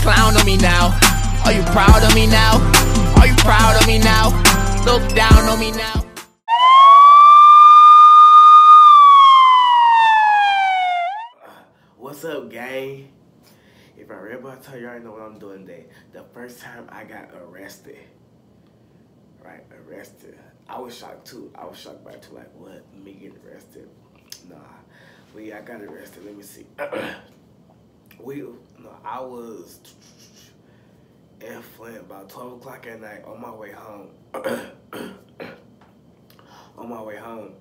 clown on me now? Are you proud of me now? Are you proud of me now? Look down on me now. What's up, gang? If I remember, I tell you, I know what I'm doing today. The first time I got arrested, right? Arrested. I was shocked too. I was shocked by it too. Like, what? Me getting arrested? Nah. Well, yeah, I got arrested. Let me see. we, I was in Flint about 12 o'clock at night on my way home. on my way home.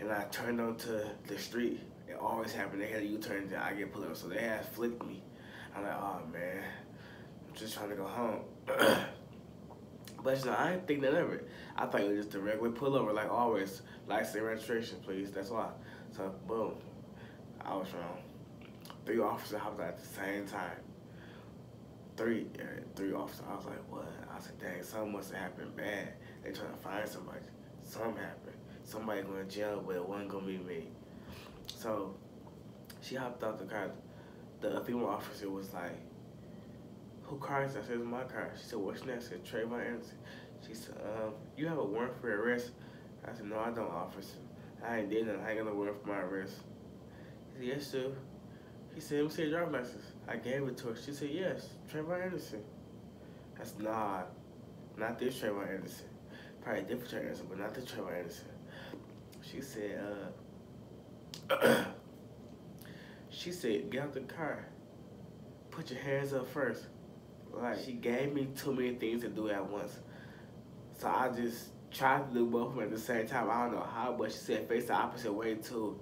And I turned onto the street. It always happened. They had a U-turn and I get pulled over. So they had flicked me. I'm like, oh man, I'm just trying to go home. but you know, I didn't think that it. I thought it was just a regular pullover, like always. License registration, please. That's why. So boom, I was wrong. Three officers hopped out at the same time. Three, yeah, three officers. I was like, what? I said, dang, something must have happened bad. They trying to find somebody. Something happened. Somebody going to jail, but it wasn't gonna be me. So she hopped out the car the female officer was like, who car is that? I said, it's my car. She said, what's next? I said, Trayvon Anderson. She said, um, you have a warrant for arrest? I said, no, I don't, officer. I ain't did nothing. I ain't got no warrant for my arrest. He said, yes, sir. He said, let me see your driver's license. I gave it to her. She said, yes, Trayvon Anderson. I said, nah, not this Trayvon Anderson. Probably different Trayvon Anderson, but not this Trayvon Anderson. She said, uh, She said, get out the car. Put your hands up first. Like, she gave me too many things to do at once. So I just tried to do both of them at the same time. I don't know how, but she said face the opposite way too.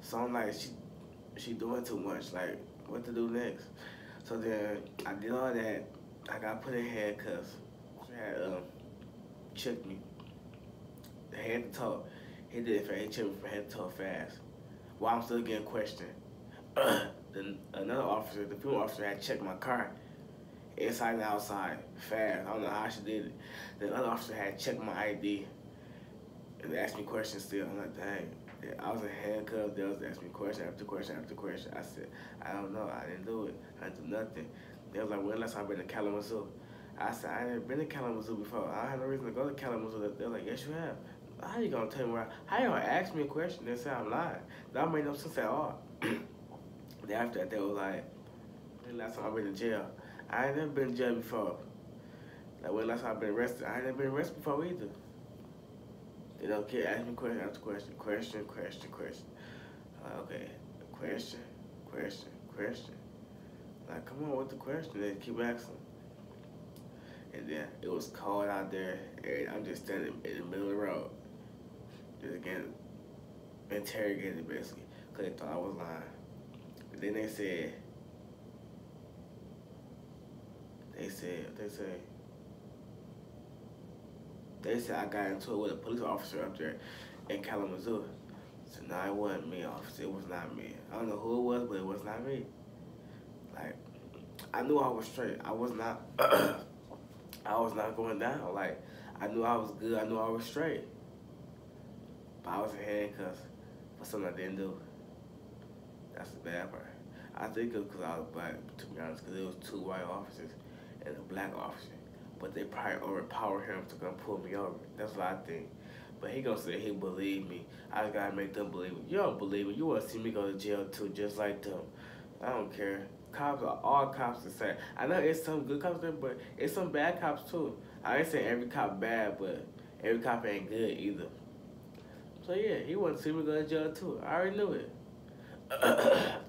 So I'm like, she she doing too much. Like, what to do next? So then I did all that. I got put in handcuffs. She had um, checked me. Head to toe. He did it for he checked me from head to toe fast. While I'm still getting questioned. then another officer, the female officer, had checked my car inside and outside fast. I don't know how she did it. Then another officer had checked my ID and asked me questions still. I'm like, dang. I was in handcuffs. They was asking me question after question after question. I said, I don't know. I didn't do it. I didn't do nothing. They was like, when last I been to Kalamazoo? I said, I ain't been to Kalamazoo before. I had no reason to go to Kalamazoo. They're like, yes, you have. How you gonna tell me where? I, how you gonna ask me a question and say I'm lying? That made no sense at all. Then after that, they was like, when last time I've been in jail? I ain't never been in jail before. Like when last time I've been arrested? I ain't never been arrested before either. They don't care, ask me question after question, question, question, question. Like, okay, question, question, question. Like, come on, what's the question? They keep asking. And then it was cold out there, and I'm just standing in the middle of the road. Just getting interrogated, basically, because they thought I was lying. Then they said, they said, they said, they said I got into it with a police officer up there in Kalamazoo. So no, it wasn't me, officer. It was not me. I don't know who it was, but it was not me. Like, I knew I was straight. I was not, I was not going down. Like, I knew I was good. I knew I was straight. But I was in handcuffs for something I didn't do. That's the bad part. I think it was because I was black, to be honest, because it was two white officers and a black officer. But they probably overpower him to come pull me over. That's what I think. But he gonna say he believe me. I gotta make them believe me. You don't believe me. You wanna see me go to jail too, just like them. I don't care. Cops are all cops the same. I know it's some good cops there, but it's some bad cops too. I ain't saying every cop bad, but every cop ain't good either. So yeah, he wanna see me go to jail too. I already knew it.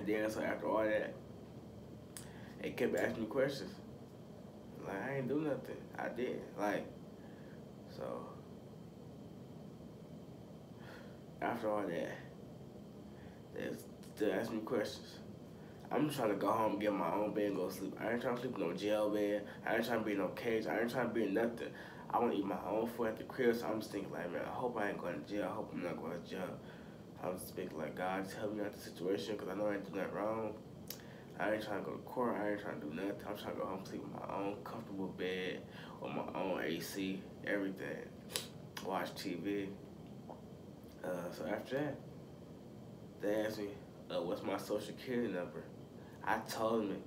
And then so after all that, they kept asking me questions. Like I ain't do nothing. I did. Like so after all that, they still asking me questions. I'm just trying to go home, get my own bed, and go sleep. I ain't trying to sleep in no jail bed. I ain't trying to be in no cage. I ain't trying to be in nothing. I want to eat my own food at the crib, so I'm just thinking like, man, I hope I ain't going to jail. I hope I'm not going to jail. I'm just thinking like God help me out the situation because I know I ain't doing that wrong. I ain't trying to go to court. I ain't trying to do nothing. I'm trying to go home sleep in my own comfortable bed with my own AC, everything. Watch TV. Uh, so after that, they asked me, uh, what's my social security number? I told them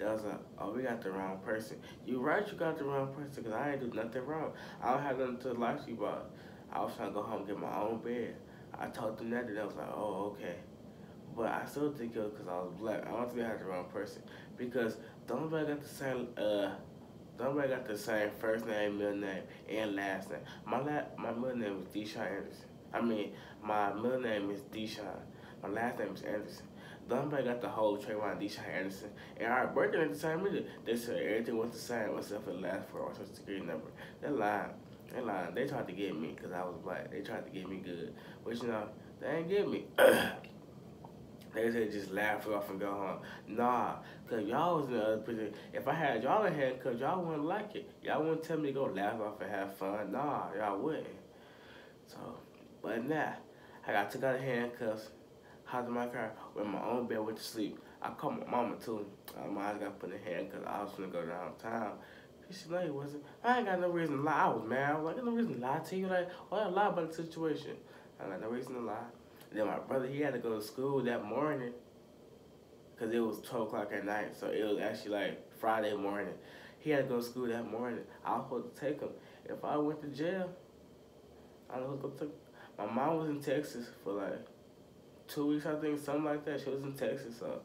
like, oh, we got the wrong person. You right, you got the wrong person, because I ain't do nothing wrong. I don't have nothing to lie to you about. I was trying to go home and get my own bed. I told them that, and they was like, oh, okay. But I still think it because I was black. I don't think I had the wrong person. Because nobody got the same, uh, nobody got the same first name, middle name, and last name. My la my middle name is Deshaun Anderson. I mean, my middle name is Deshaun. My last name is Anderson. Nobody got the whole Trayvon Deshaun Anderson. And our birthday ain't the same either. They said everything was the same except for the last four or social security number. They lying. They lying. They tried to get me because I was black. They tried to get me good. But you know, they ain't get me. they said just laugh it off and go home. Nah, because y'all was in the other position. If I had y'all in handcuffs, y'all wouldn't like it. Y'all wouldn't tell me to go laugh off and have fun. Nah, y'all wouldn't. So, but nah, I got took out of handcuffs hopped in my car, went my own bed, went to sleep. I called my mama too. Uh, my eyes got put in the hand because I was gonna go downtown. She no, you wasn't. I ain't got no reason to lie. I was mad. I was like, no reason to lie to you. Like, why I lie about the situation? I got no reason to lie. Then my brother, he had to go to school that morning because it was 12 o'clock at night. So it was actually like Friday morning. He had to go to school that morning. I was supposed to take him. If I went to jail, I was going to take My mom was in Texas for like two weeks, I think, something like that. She was in Texas, so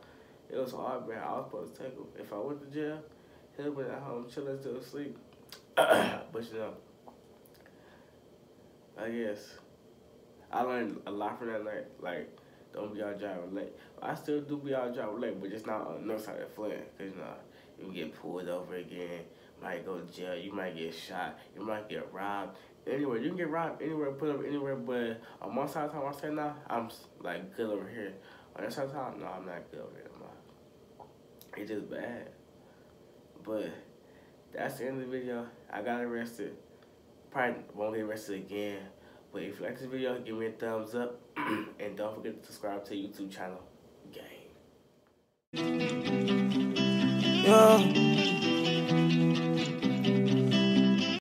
it was hard, man. I was supposed to take him. If I went to jail, he'd have been at home chilling still asleep. but you know, I guess I learned a lot from that night. Like, don't be out driving late. I still do be out driving late, but just not on the north side of Flint. Because, you know, you get pulled over again, might go to jail, you might get shot, you might get robbed anywhere. You can get robbed anywhere, put up anywhere, but on one side of town, I say now, I'm like good over here. On that side of town, no, I'm not good over here. It's just bad. But that's the end of the video. I got arrested. Probably won't get arrested again. But if you like this video, give me a thumbs up. and don't forget to subscribe to YouTube channel. Gang. Yeah.